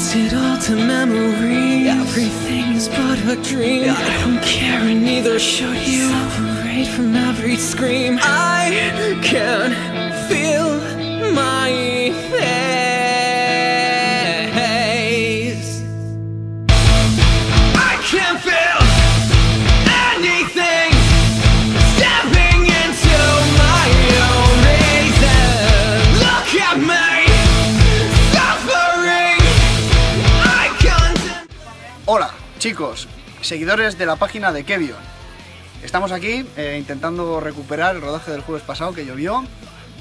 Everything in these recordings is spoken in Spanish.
lost it all to memory. Everything is but a dream. I don't care, and neither should you. Separate from every scream. I can feel my Hola, chicos, seguidores de la página de Kevion. Estamos aquí eh, intentando recuperar el rodaje del jueves pasado que llovió.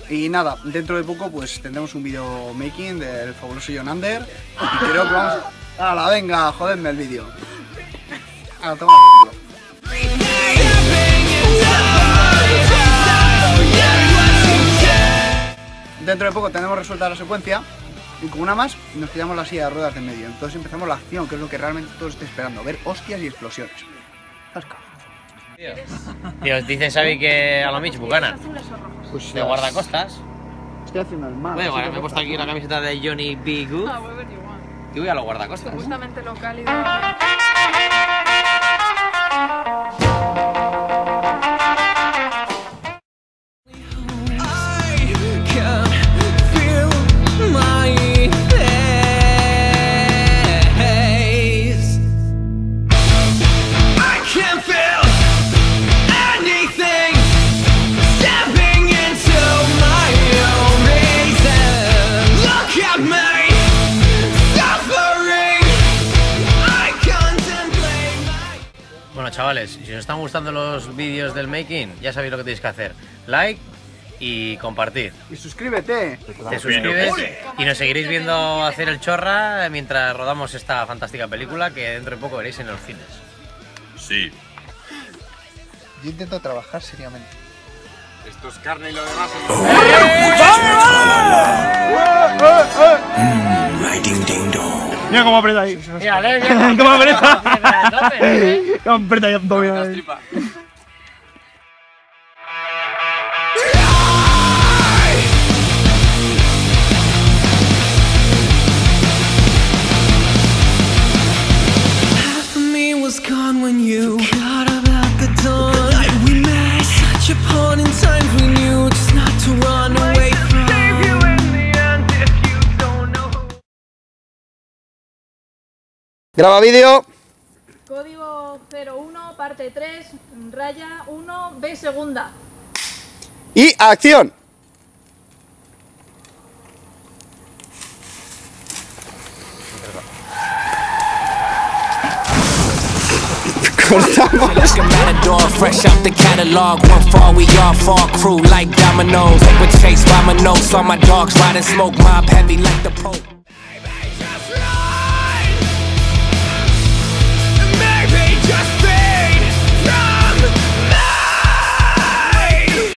Y nada, dentro de poco pues tendremos un video making del fabuloso John Under. Y creo que vamos a... ¡Hala, venga! Joderme el vídeo. Ahora, toma por culo. Dentro de poco tenemos resuelta la secuencia y con una más nos quitamos la silla de ruedas de medio. Entonces empezamos la acción, que es lo que realmente todos estáis esperando, ver hostias y explosiones. Zasca. Dios, dice Xavi que a la Mitch bucana. Pues De guardacostas. Estoy haciendo el mal. Bueno, bueno, me he puesto aquí la camiseta de Johnny B. Good. Ah, vuelven igual. Y voy a los guardacostas. Justamente lo cálido. I Bueno, chavales, si os están gustando los vídeos del making, ya sabéis lo que tenéis que hacer. Like y compartir. Y suscríbete. Te suscribes y nos seguiréis viendo hacer el chorra mientras rodamos esta fantástica película que dentro de poco veréis en los cines. Sí. Yo intento trabajar seriamente. Esto es carne y lo demás es... Mira cómo aprieta ahí. ¿Cómo aprieta? ¿Cómo aprieta ahí Graba vídeo. Código 01, parte 3, raya 1, B segunda. Y acción. Cortamos. Like a matador, fresh out the catalog. One fall, we all fall crew like dominoes. With chase by my nose, saw my dogs riding smoke mob heavy like the Pope.